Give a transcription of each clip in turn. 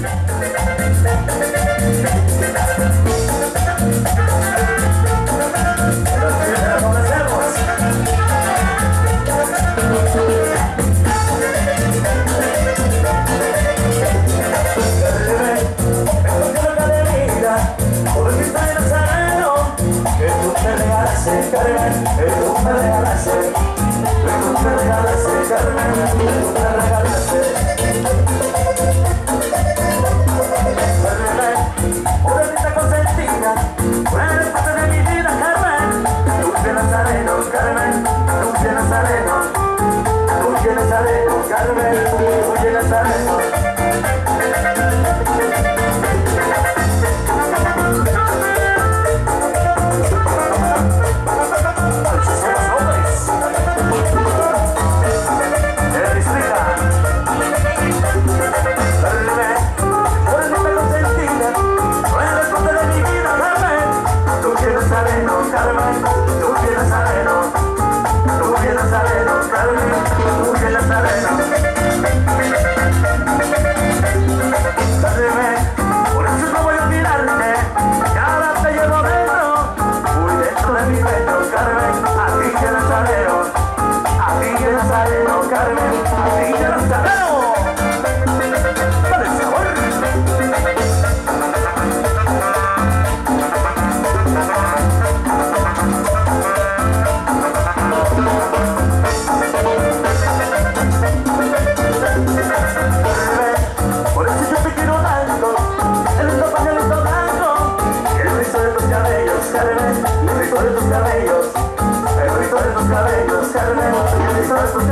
Thank corazón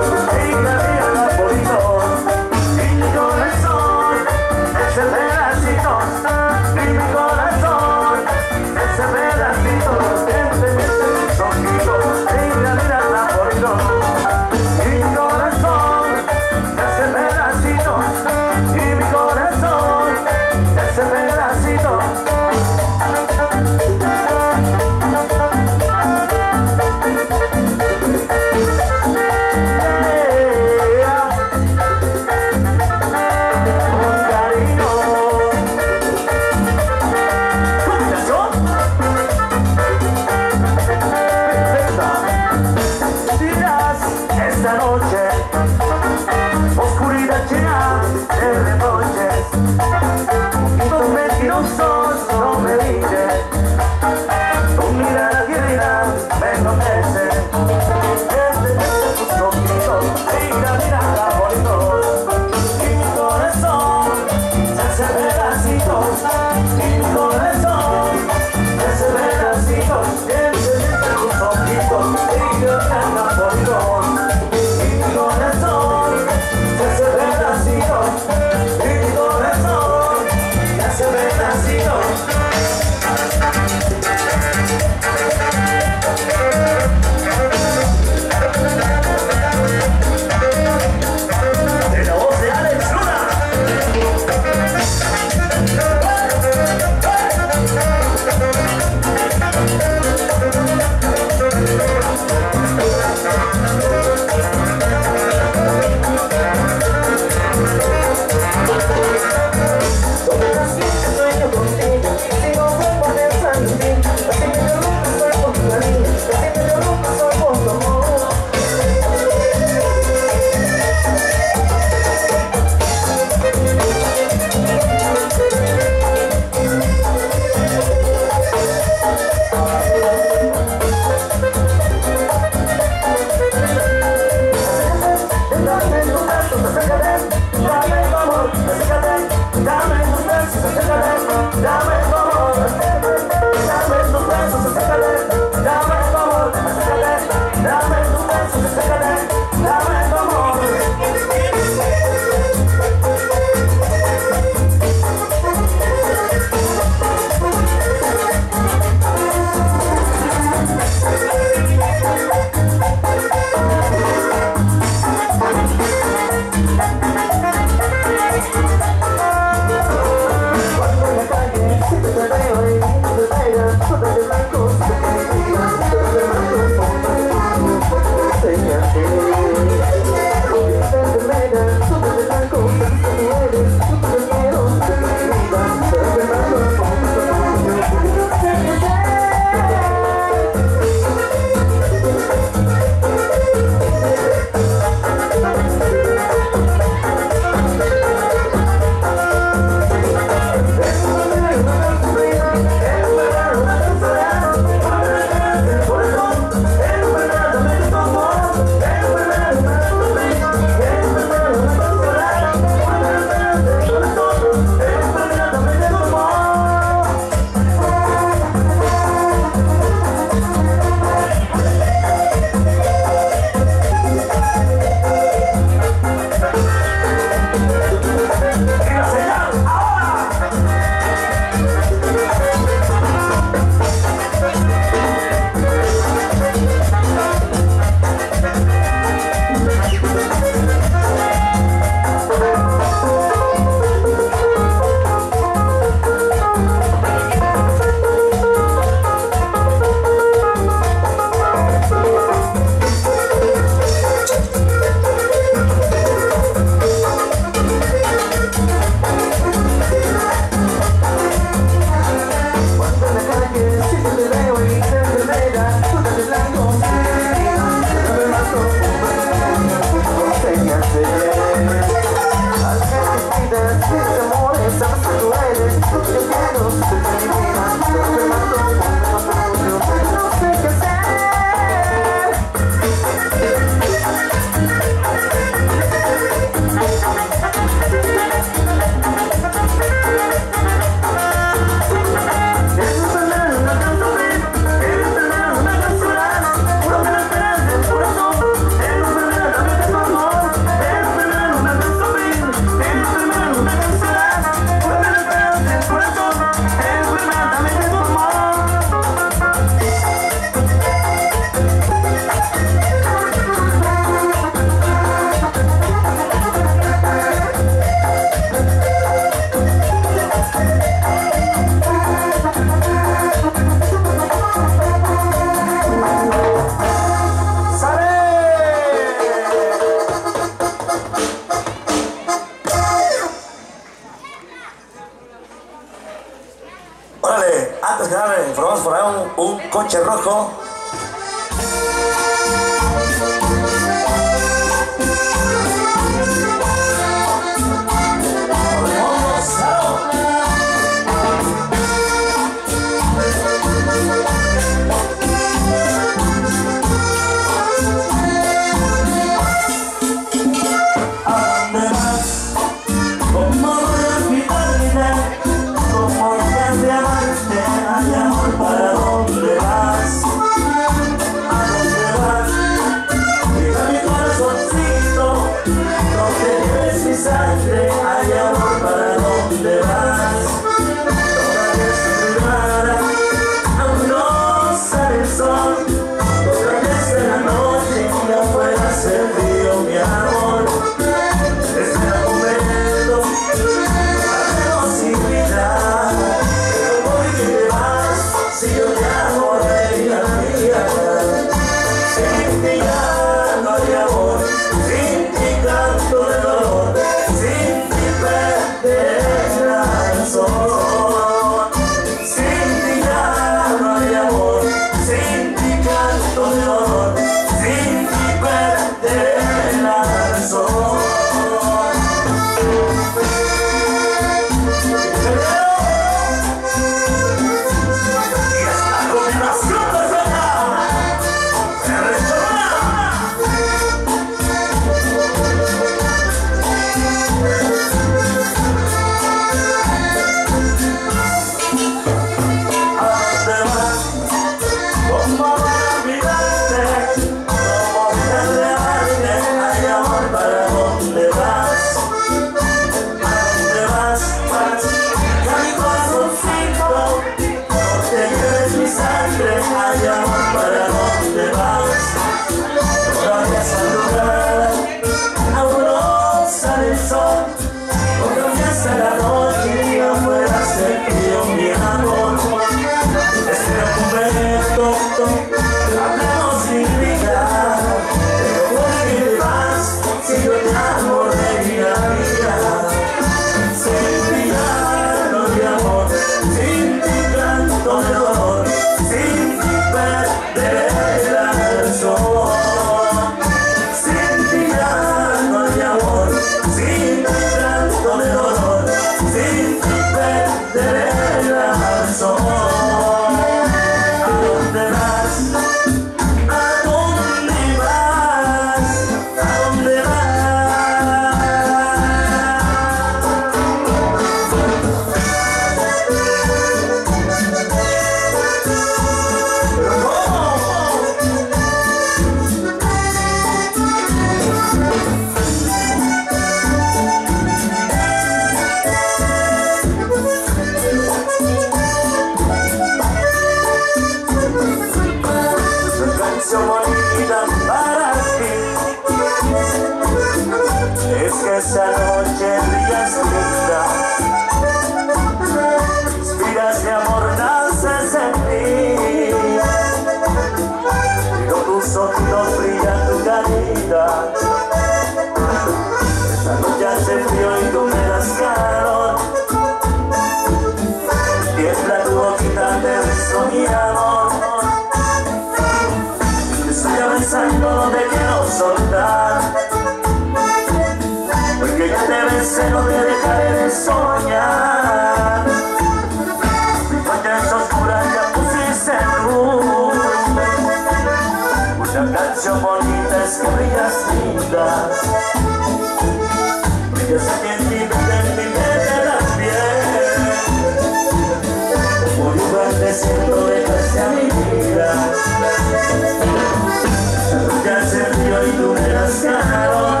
números caros.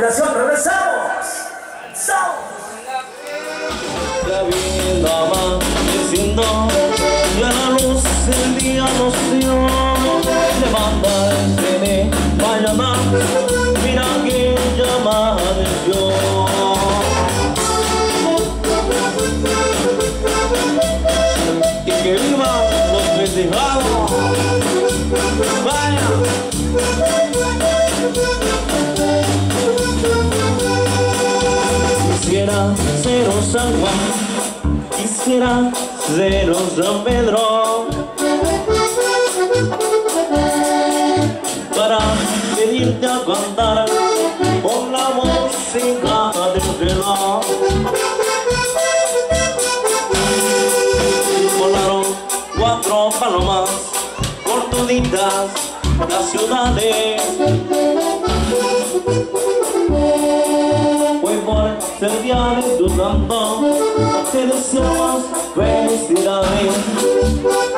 denominación, San Juan Quisiera ser un San Pedro Para pedirte a cantar Con la música del reloj Volaron cuatro palomas Por toditas las ciudades. some till the snow's ready to the rain.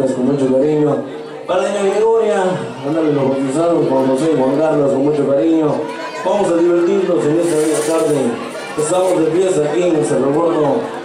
Con mucho cariño. Para Dina Gregoria, mandarle los bautizados Juan José y Juan Carlos con mucho cariño. Vamos a divertirnos en esta bella tarde. Estamos de pieza aquí en el Cerro Gordo.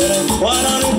fueron para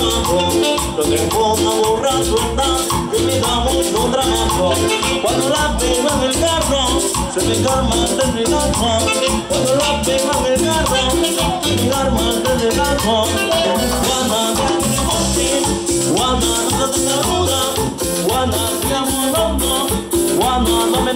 trabajo, lo tengo aborrazona, yo me da mucho trabajo. Cuando la pego en el carro, se me calma desde el alma. Cuando la pego en el carro, se me calma desde el alma. Juana, Juana, no te saluda, Juana, te amo el no me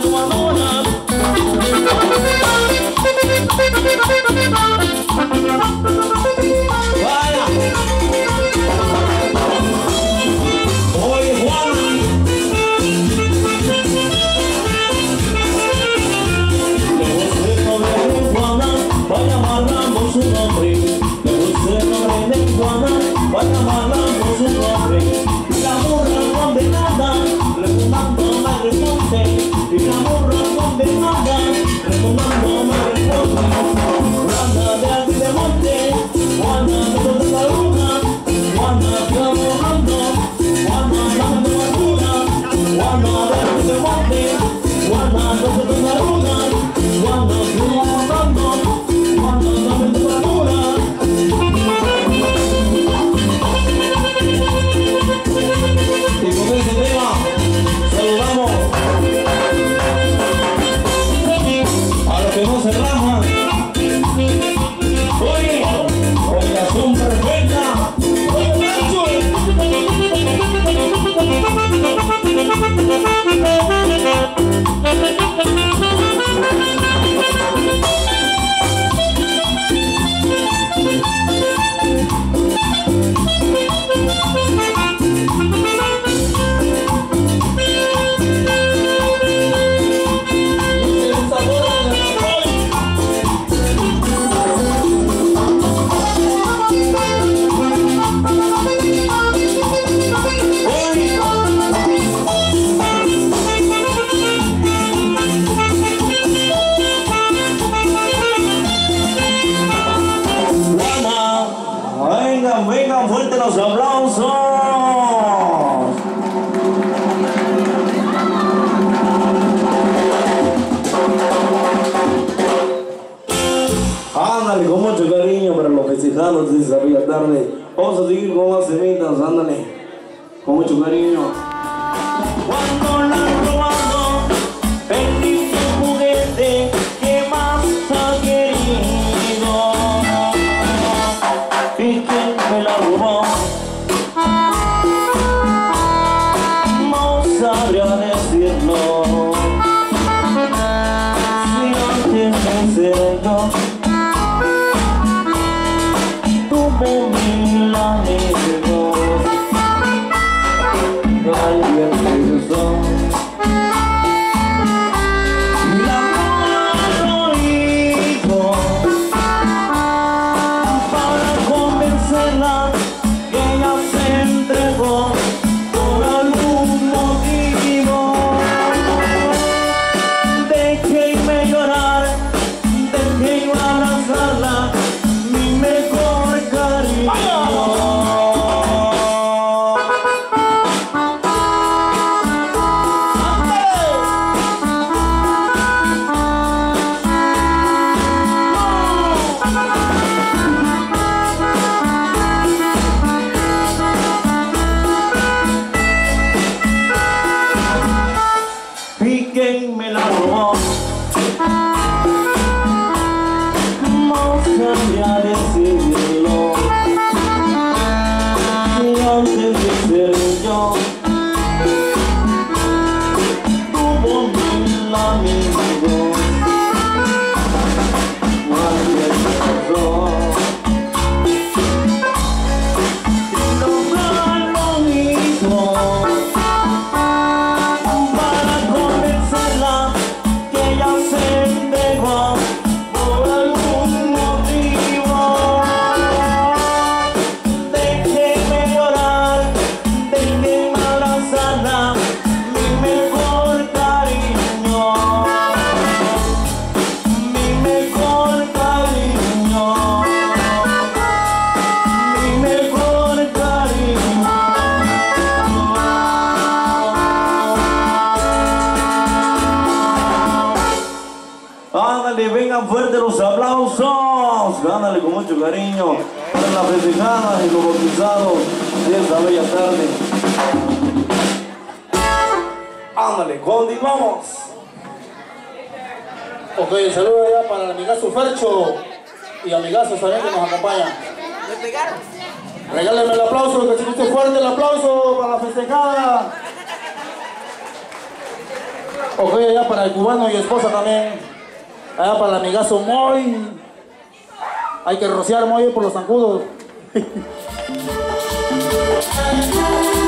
dándole con mucho cariño. Continuamos. Ok, el saludo allá para el amigazo Fercho y amigazos también que nos acompañan. Regálenme el aplauso, que se escuche fuerte el aplauso para la festejada. Ok, allá para el cubano y esposa también. Allá para el amigazo Moy. Hay que rociar Moy por los zancudos.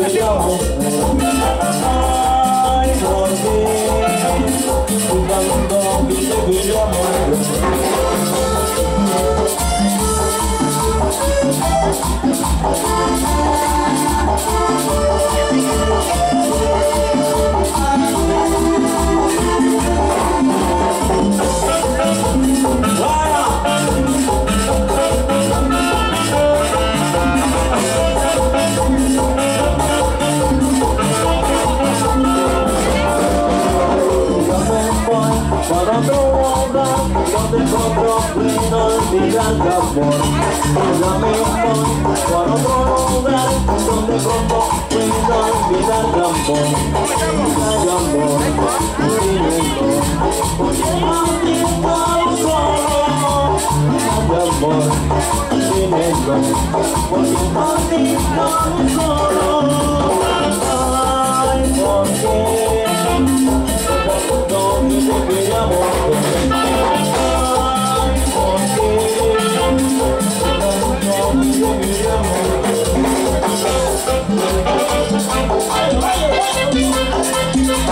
tienes yo puedo tu amor voy para otro lugar donde puedo olvidar tu amor Olvidar tu amor, olvidar Porque contigo solo tu amor Olvidar Porque solo no te amor Ay, porque no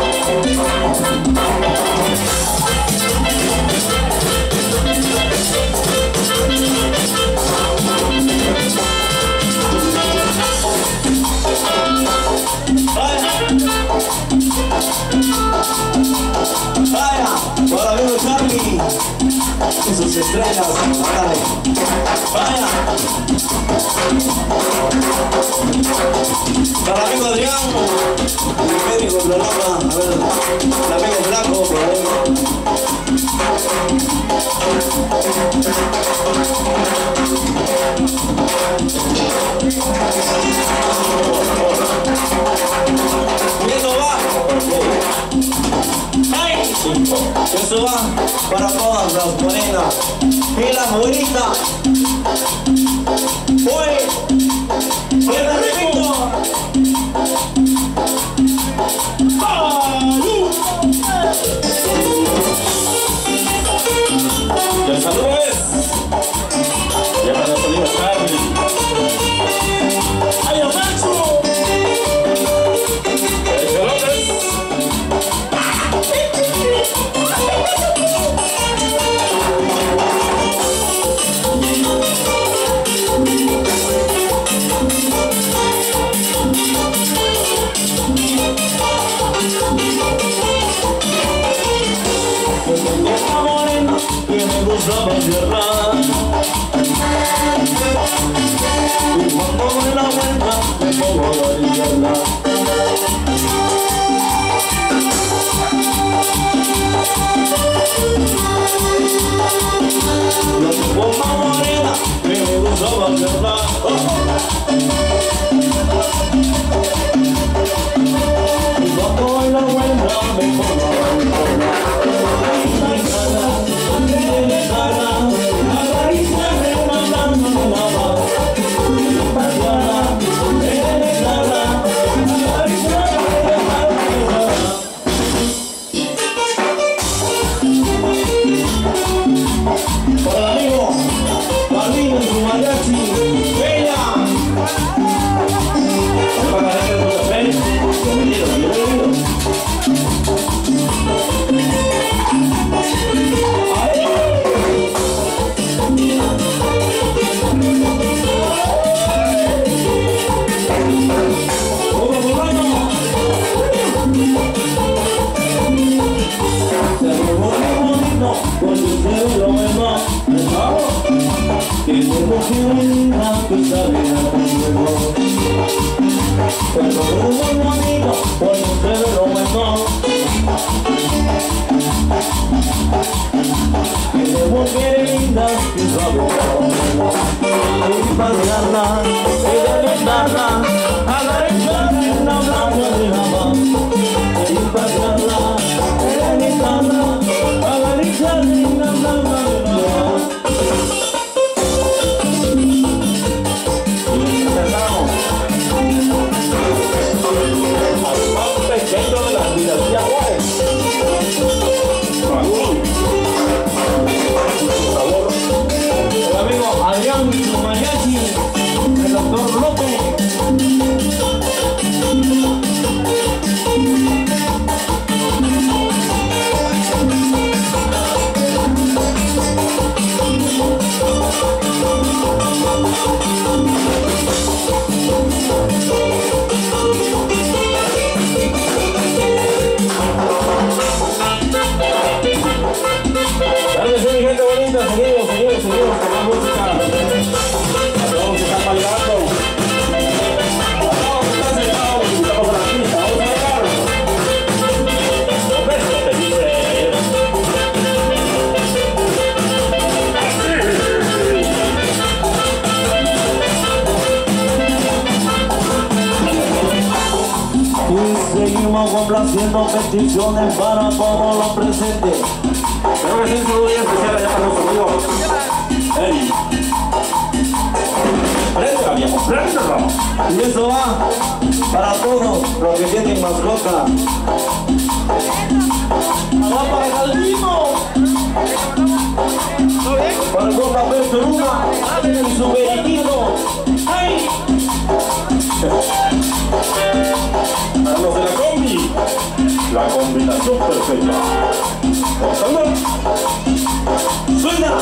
estrellas, ándale. Vaya. Para amigo Adrián, mi médico programa, a ver, el amigo Blanco. Viendo va. Eso va para todas las morenas y las güeritas. Fue, fue de llevo una pizarra nuevo Pero hubo un amigo, hoy usted lo mejor Que llevo linda y suave Y pasearla, y deleitarla A la echar una blanca de la mano bendiciones para todos los presentes. Pero que siento muy especial allá para nuestro amigo. Ey. Prenda, viejo, prenda, Ramos. Y eso va para todos los que tienen mascota. Va para Calvino. Para el compa Pedro Luna y su veranito. ¡Ay! Carlos de la combi. La combinación perfecta. Suena.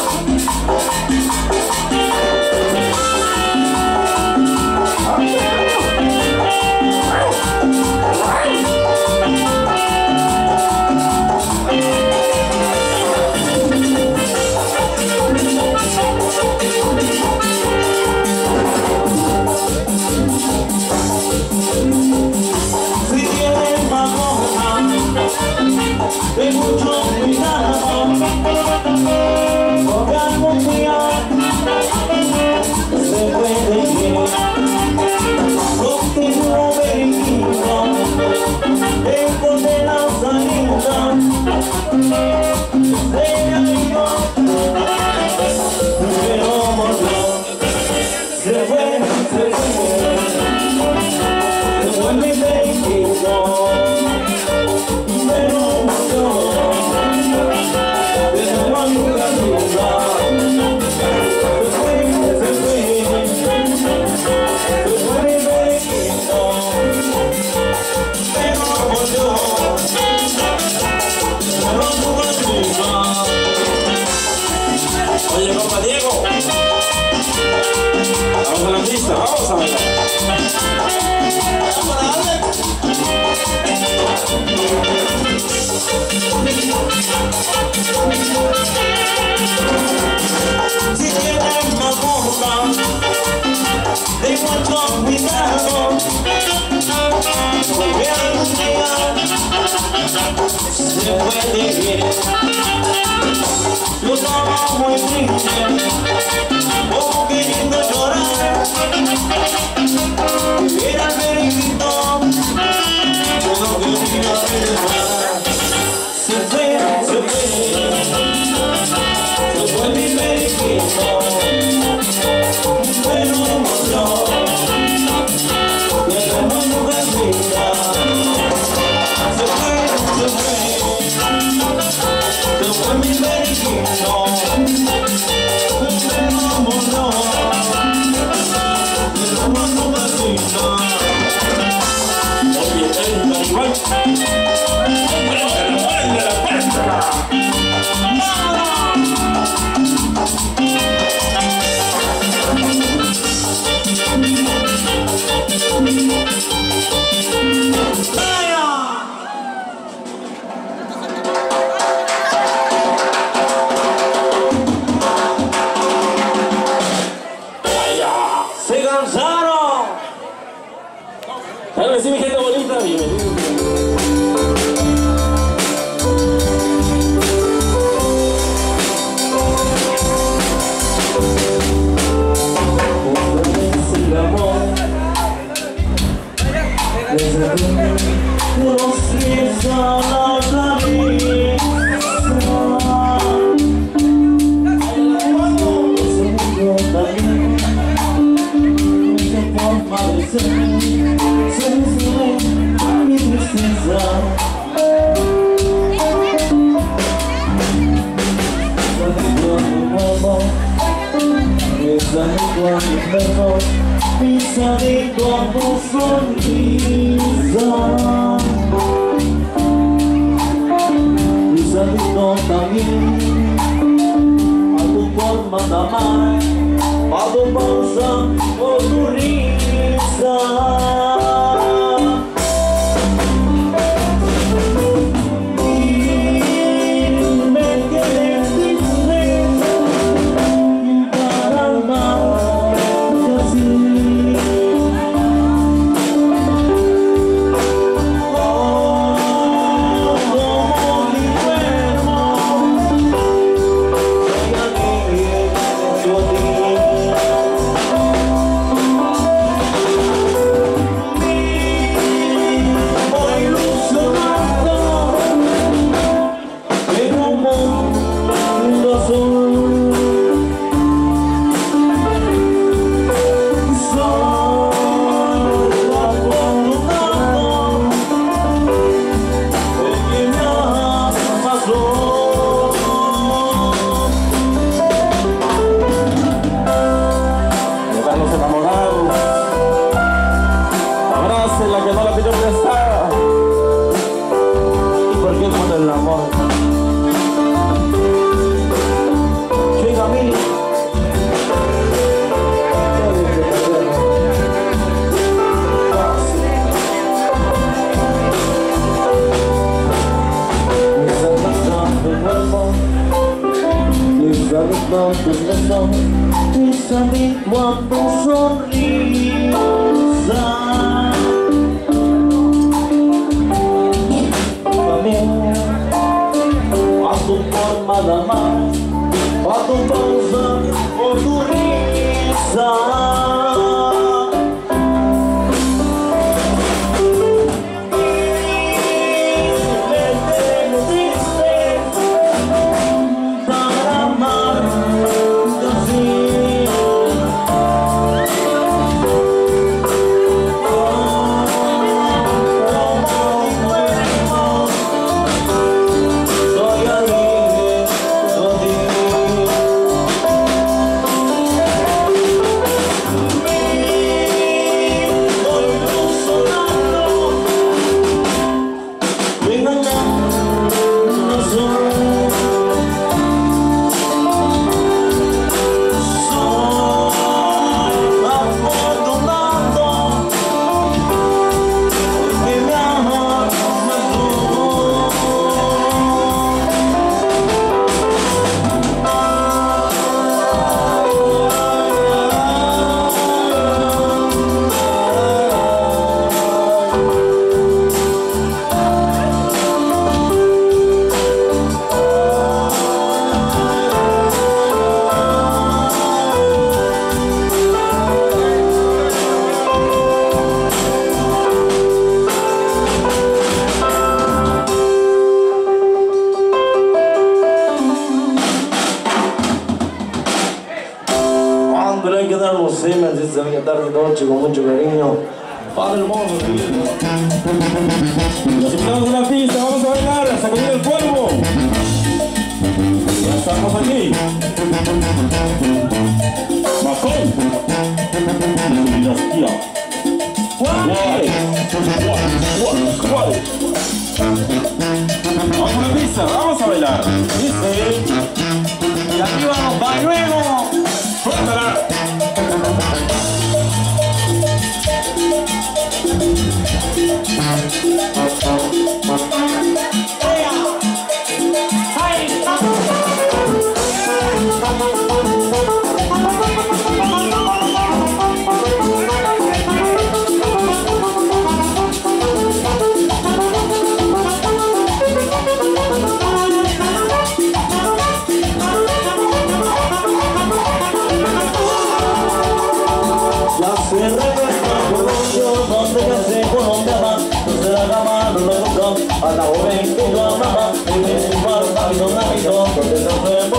A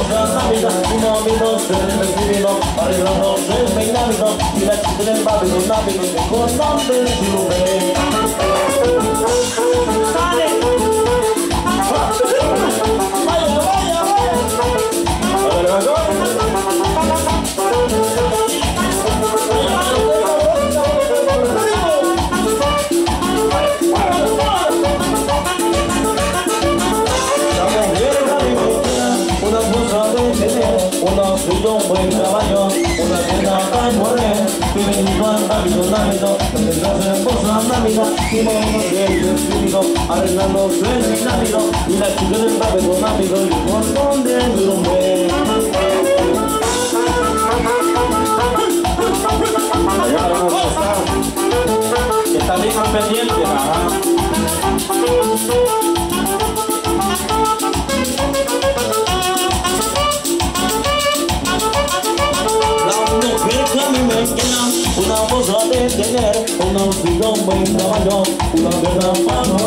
Nami za minami nożem, bez wino, ale za nożem, mej nami no I leci tyle baby, no nami no, tylko nam bez śluby láminas, tendrás y crítico, arreglando su dinámico, y la chica del papel con ámigo, y montón de Está pendiente. vamos a detener una opción buen trabajo donde la mano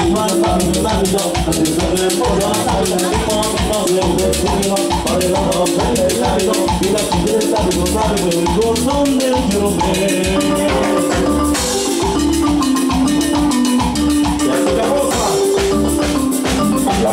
es más fantástico así que le puedo dar el ritmo no le destino para la hoja del y la chiquita de los labios del corazón del llorme La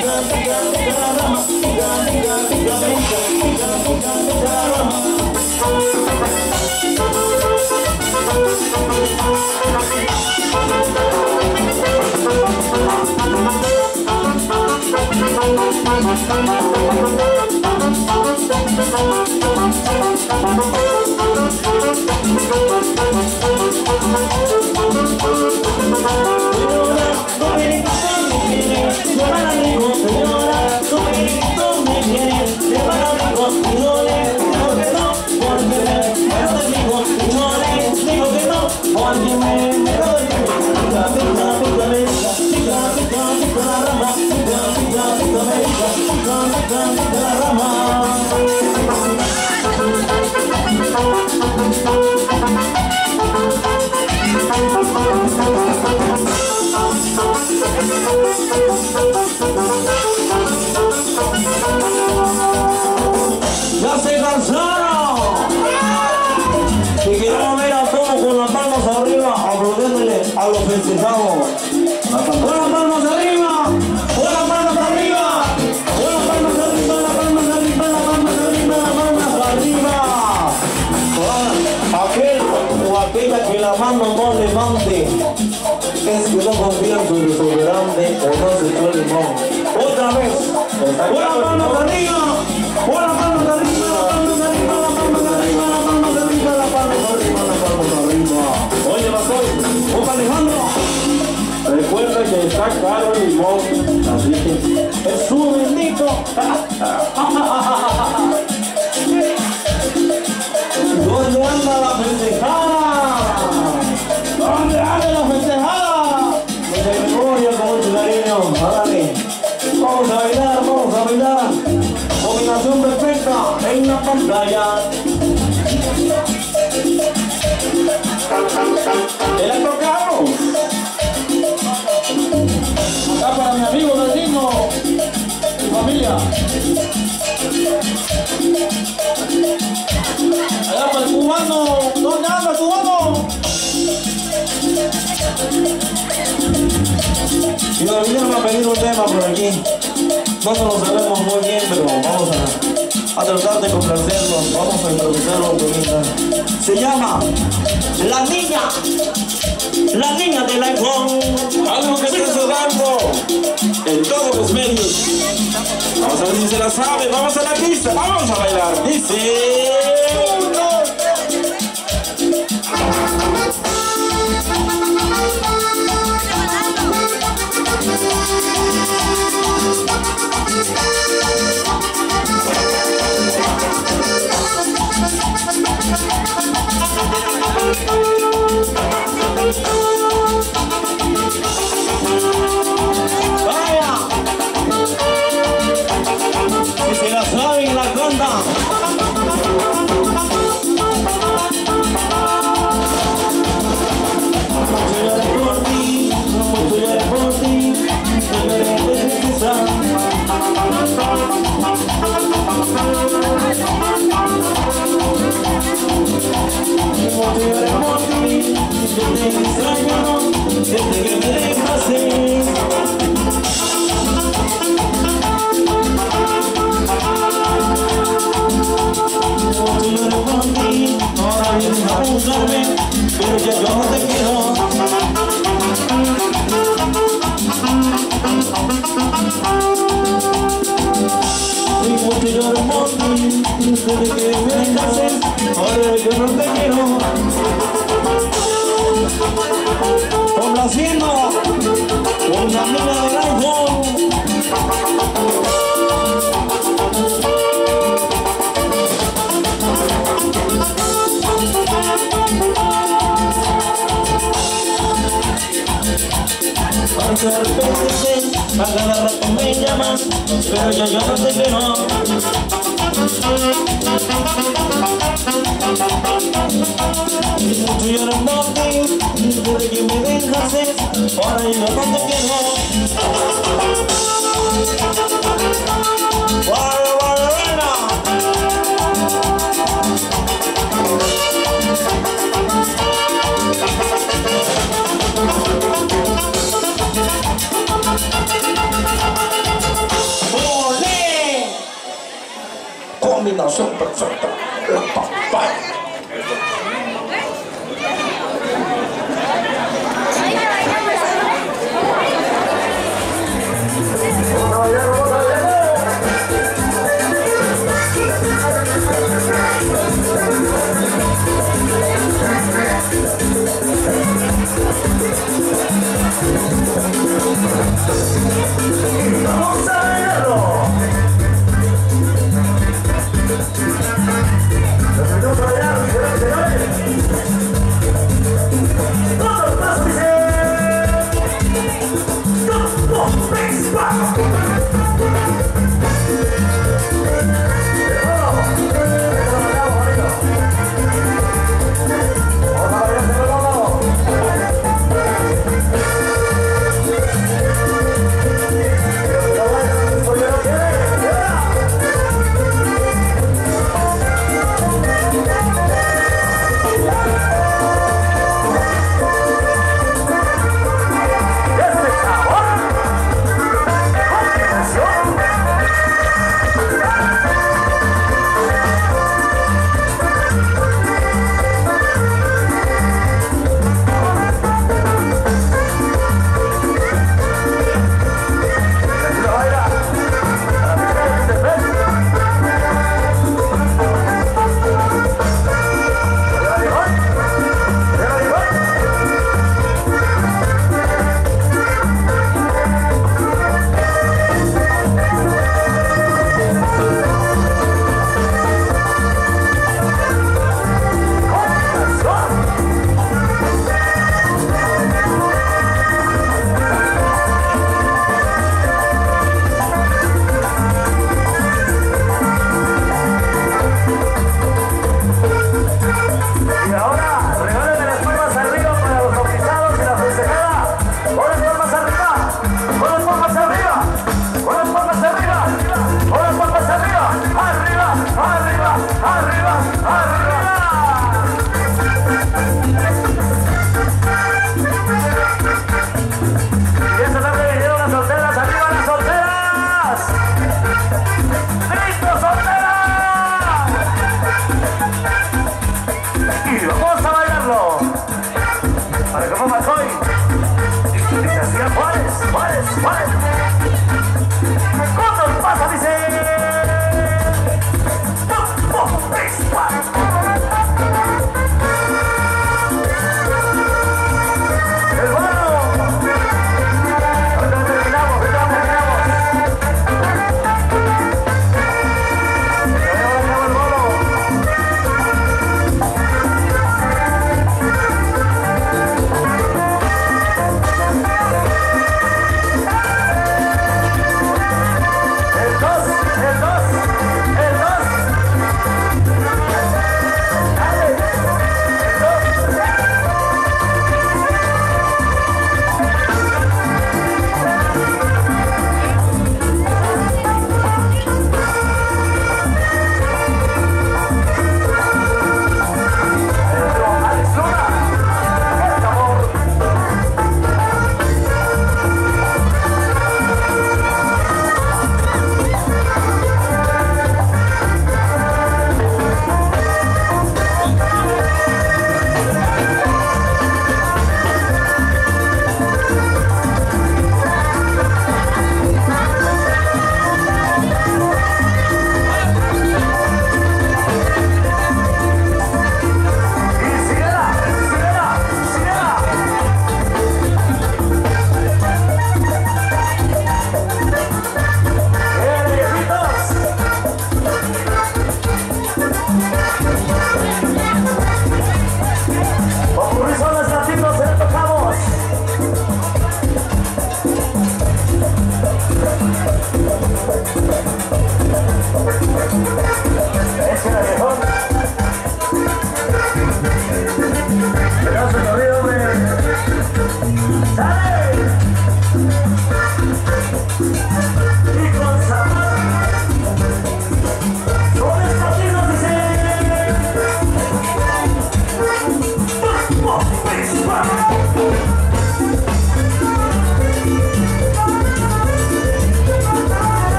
que el beri, come sol. Cuando desodorante o no se echó limón. Otra vez. ¡Con las palmas arriba! ¡Con las palmas arriba! ¡Las palmas arriba! ¡Las palmas arriba! ¡Las palmas arriba! ¡Las palmas arriba! ¡Las palmas arriba! Oye, Bacoy, ¿cómo Alejandro? Recuerda que está caro el limón, así que es su bendito. Tema por aquí. No nos lo sabemos muy bien, pero vamos a, tratar de complacerlo. Vamos a improvisarlo un. Se llama La Niña. La Niña del iPhone. Algo que está sonando en todos los medios. Vamos a ver si se la sabe. Vamos a la pista. Vamos a bailar. Dice. Porque de repente a cada rato me llamas, pero yo, yo no te quiero. Y mucho lloro por ti, desde que me dejaste, ahora yo no te quiero. Guarda, Combinación perfecta. La papaya.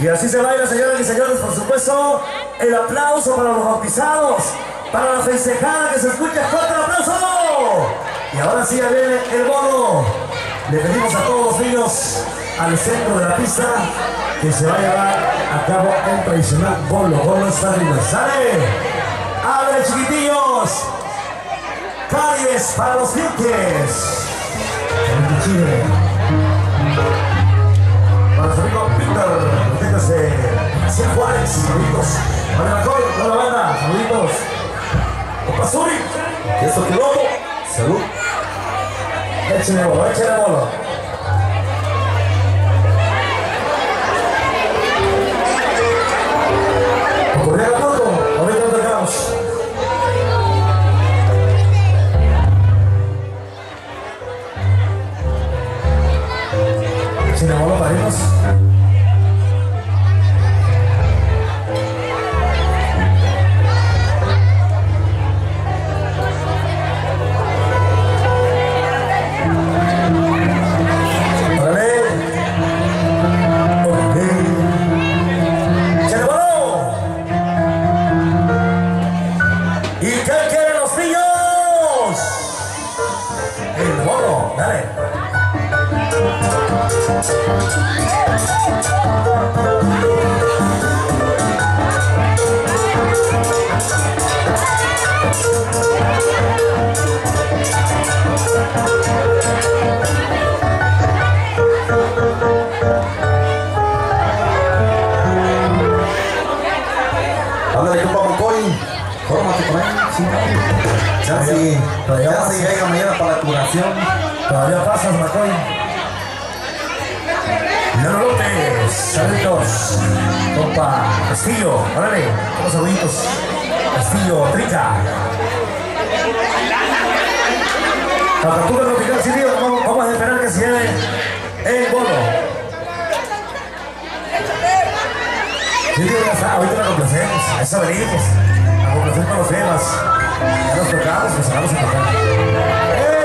Y así se baila, señoras y señores, por supuesto, el aplauso para los bautizados, para la festejada que se escucha, fuerte el aplauso. Y ahora sí ya viene el bono. Le pedimos a todos los niños al centro de la pista que se va a llevar a cabo el tradicional bolo. Bolo está arriba. ¡Abre, chiquitillos! Calles para los dientes. El Chile. Para su amigo Peter, los dientes de García Juárez. Saluditos. Para la col, para la banda. Saluditos. Opa Suri. Eso que loco. Salud. Échale bolo, échale bolo. Ya sí. Ya se llega mañana para la curación. Todavía pasas, Macoy. Leonor López, saludos. Compa, Castillo, órale, unos saluditos. Castillo, Trica. Captura tropical, tío, vamos, vamos a esperar que se lleve el bolo. Sí, ya está, ahorita la complacemos. A eso venimos. A complacer con los temas. Nos tocamos, vamos a tocar.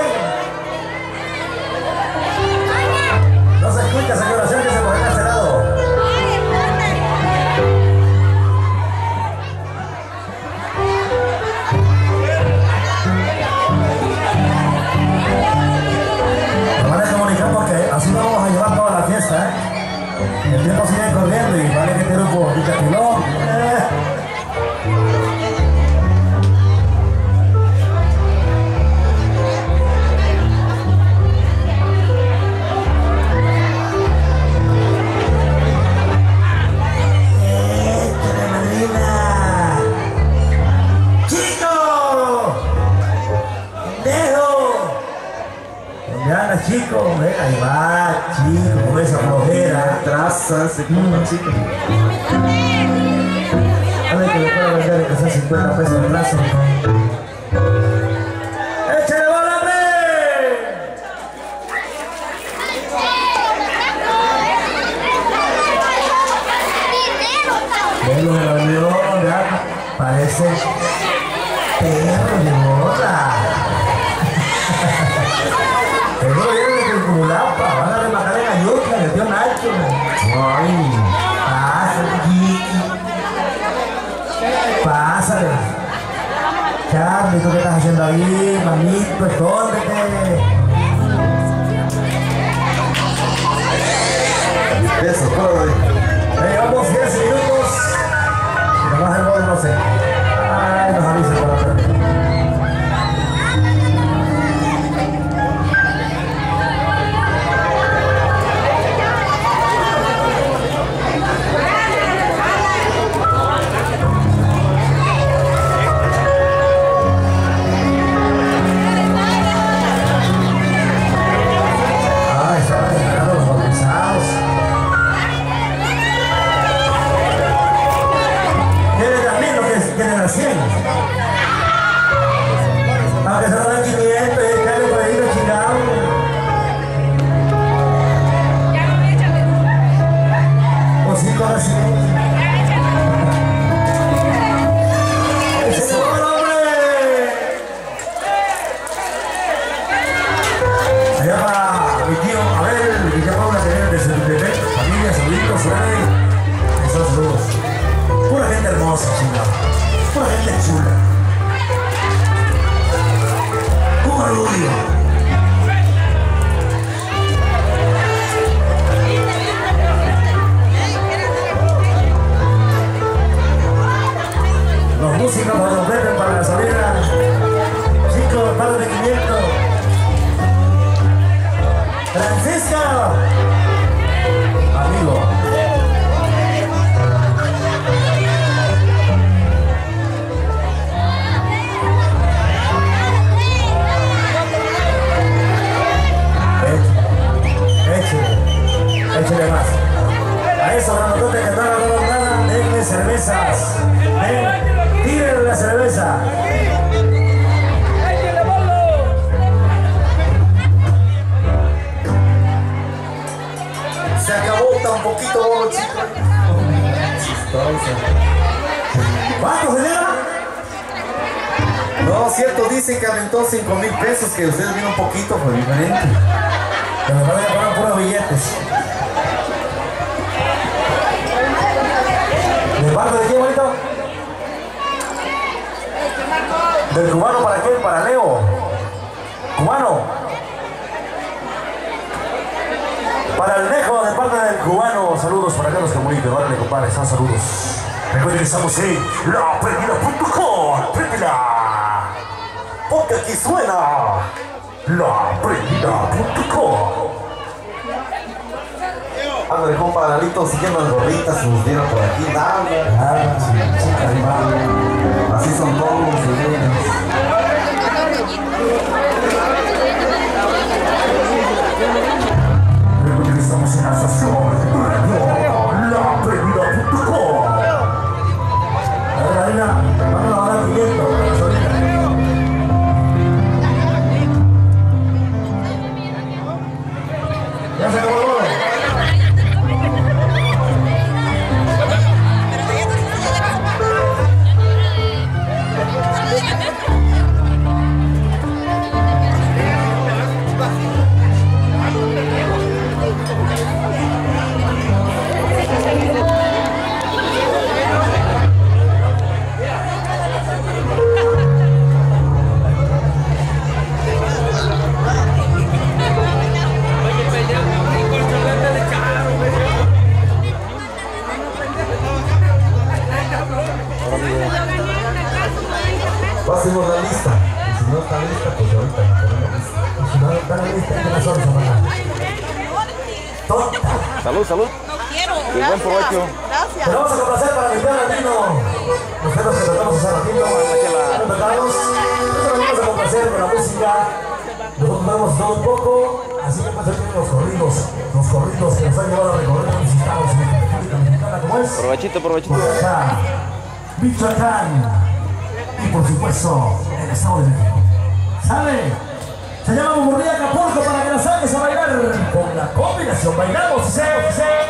Salud, salud. No quiero. Y gracias, buen provecho. Gracias. Nos vamos a complacer para que sea latino. Nosotros que tratamos hace ratito. Nosotros vamos a complacer con la música. Nosotros vamos todo un poco. Así que pasen los corridos. Los corridos que nos han llevado a recorrer los visitados en la República Mexicana. ¿Cómo es? Provechito, provechito. Michoacán. Michoacán. Y por supuesto, el Estado de México. ¿Sabe? Se llama Burría Acapulco para que la saques a bailar. Con la combinación bailamos, se, se.